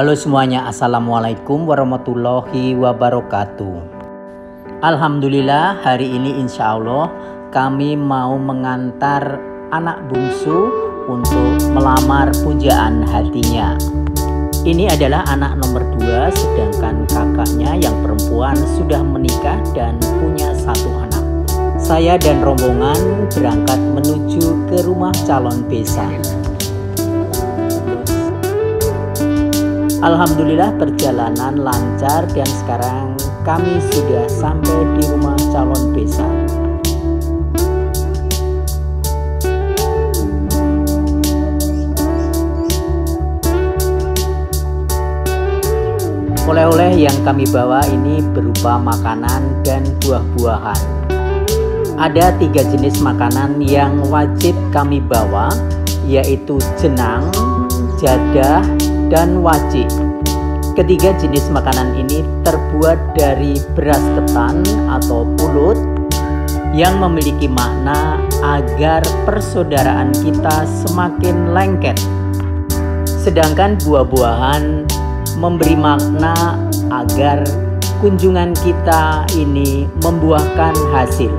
Halo semuanya, Assalamualaikum warahmatullahi wabarakatuh. Alhamdulillah hari ini insya Allah kami mau mengantar anak bungsu untuk melamar pujaan hatinya. Ini adalah anak nomor dua, sedangkan kakaknya yang perempuan sudah menikah dan punya satu anak. Saya dan rombongan berangkat menuju ke rumah calon besan. Alhamdulillah perjalanan lancar dan sekarang kami sudah sampai di rumah calon besan. Oleh-oleh yang kami bawa ini berupa makanan dan buah-buahan. Ada tiga jenis makanan yang wajib kami bawa, yaitu jenang, jadah, dan wajib. Ketiga jenis makanan ini terbuat dari beras ketan atau pulut yang memiliki makna agar persaudaraan kita semakin lengket. Sedangkan buah-buahan memberi makna agar kunjungan kita ini membuahkan hasil.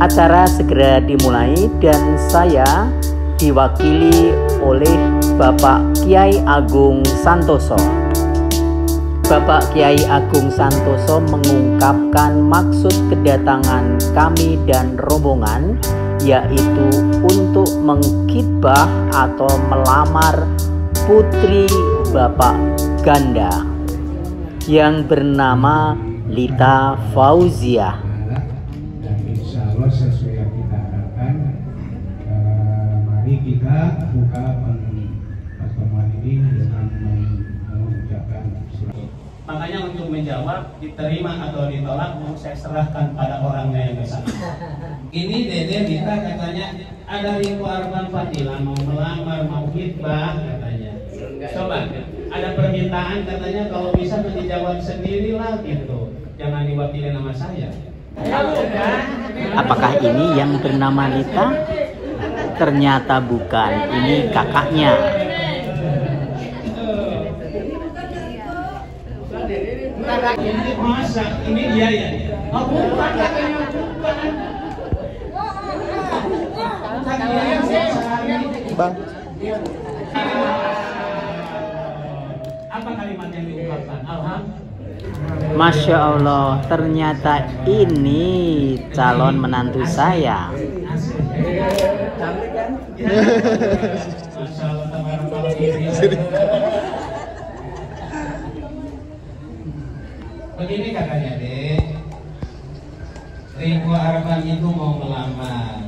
Acara segera dimulai dan saya diwakili oleh Bapak Kiai Agung Santoso. Bapak Kiai Agung Santoso mengungkapkan maksud kedatangan kami dan rombongan yaitu untuk mengkitbah atau melamar putri Bapak Ganda yang bernama Lita Fauzia. Kita buka pertemuan ini dengan mengucapkan Makanya untuk menjawab diterima atau ditolak mau saya serahkan pada orangnya yang bersama. Ini Dede Dita katanya ada Riko Arman Fatila mau melamar mau hitbah katanya. Coba ada permintaan katanya kalau bisa dijawab sendirilah gitu. Jangan diwakili nama saya. Apakah ini yang bernama Lita? Ternyata bukan, ini kakaknya. Ini masa ini dia ya. Oh, bukan katanya bukan. Bang, Apa kalimat yang diungkapkan? Alhamdulillah. Masya Allah, ternyata ini calon menantu saya. Diri. Begini katanya deh, Riko Arfan itu mau melamar,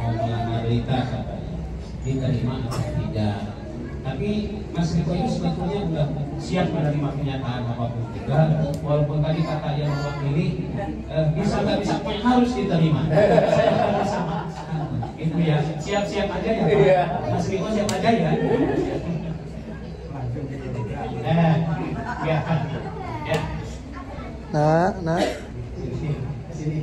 mau melamar Rita katanya, diterima atau tidak. Tapi Mas Riko itu sebetulnya udah siap menerima kenyataan apa pun juga, walaupun tadi kata yang mewakili eh, bisa nggak bisa harus diterima. Saya akan. Itu ya, siap-siap aja ya, Pak. Mas Riko siap aja ya. Eh, ya, ya. nah, nah. Sini, sini.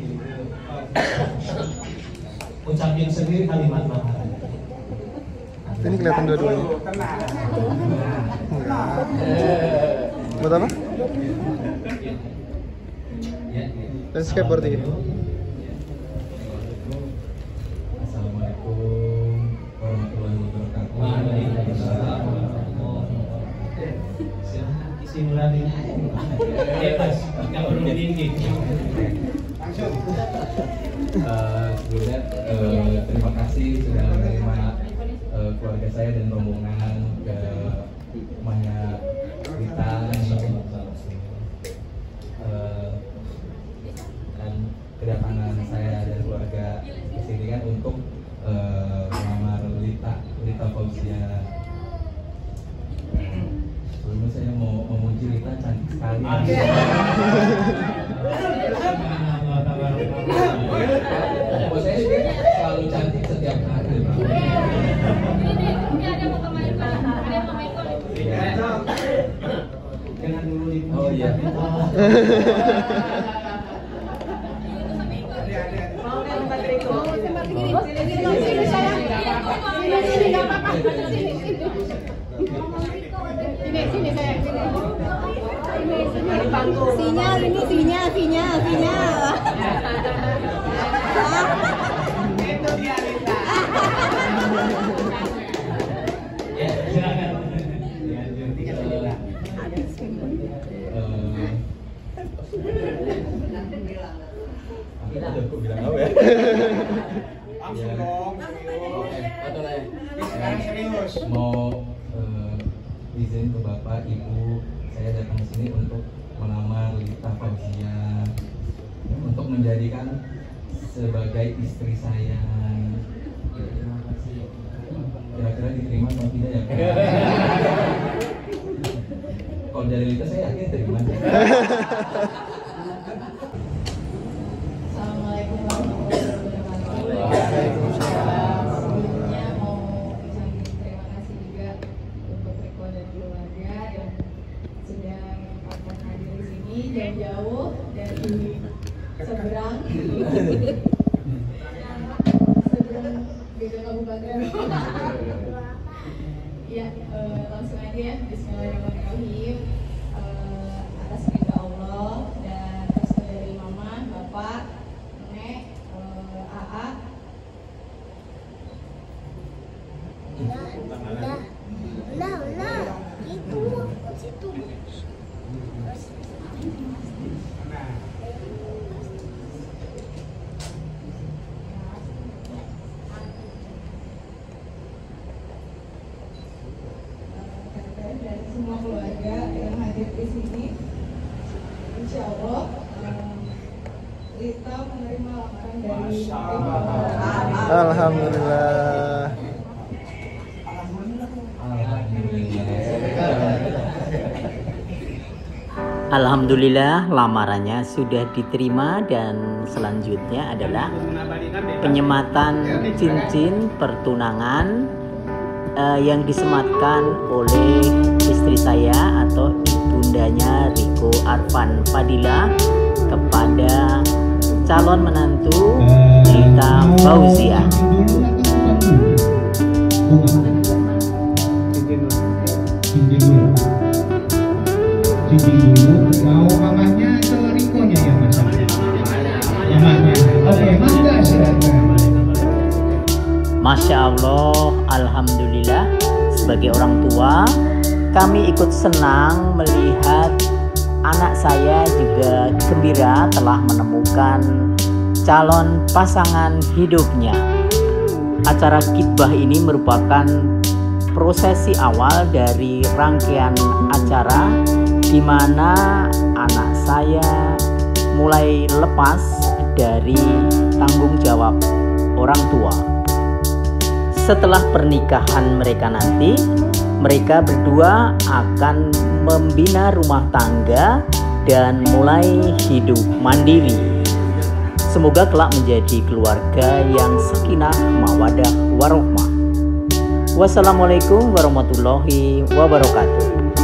Ucapin sendiri kalimat mahal. Ini kelihatan dua-duanya. Buat apa? Ya, Dan skateboard ini. Assalamualaikum warahmatullahi wabarakatuh. Waalaikumsalam. Silahkan isi nuraninya aja. Bebas, nggak perlu dibimbing. Eh, Sebelumnya eh, terima kasih sudah menerima eh, keluarga saya dan rombongan ke rumahnya Rita. Eh, dan kedatangan saya dan keluarga di sini kan untuk eh, melamar Lita, Lita Fauzia. Saya selalu cantik setiap hari. Jangan dulu. Oh iya. Eh, Aduh, aku bilang apa ya? Langsung dong, Sekarang serius. Mau eh, izin ke bapak, ibu, saya datang ke sini untuk melamar Lita Fauzia untuk menjadikan sebagai istri saya. Kira-kira diterima atau tidak ya? Kalau dari Lita saya yakin terima. Assalamualaikum warahmatullahi wabarakatuh. Sebelumnya mau ucapin terima kasih juga untuk Riko dan keluarga yang sudah menyempatkan hadir di sini jauh-jauh dari seberang seberang beda kabupaten. Ya, eh, langsung aja ya. Bismillahirrahmanirrahim. Eh, atas perintah Allah dan restu dari Mama, Bapak, Nenek, eh, AA, Lah, lah, itu situ. eh, dan semua keluarga yang hadir di sini. Insya Allah, eh, Rita menerima lamaran dari Alhamdulillah. Alhamdulillah lamarannya sudah diterima dan selanjutnya adalah penyematan cincin pertunangan eh, yang disematkan oleh istri saya atau ibundanya Riko Arfan Fadila kepada calon menantu Rita Fauzia. Mau. Masya Allah, Alhamdulillah sebagai orang tua kami ikut senang melihat anak saya juga gembira telah menemukan calon pasangan hidupnya. Acara kitbah ini merupakan prosesi awal dari rangkaian acara di mana anak saya mulai lepas dari tanggung jawab orang tua. Setelah pernikahan mereka nanti, mereka berdua akan membina rumah tangga dan mulai hidup mandiri. Semoga kelak menjadi keluarga yang sakinah, mawadah, warohmah. Wassalamualaikum warahmatullahi wabarakatuh.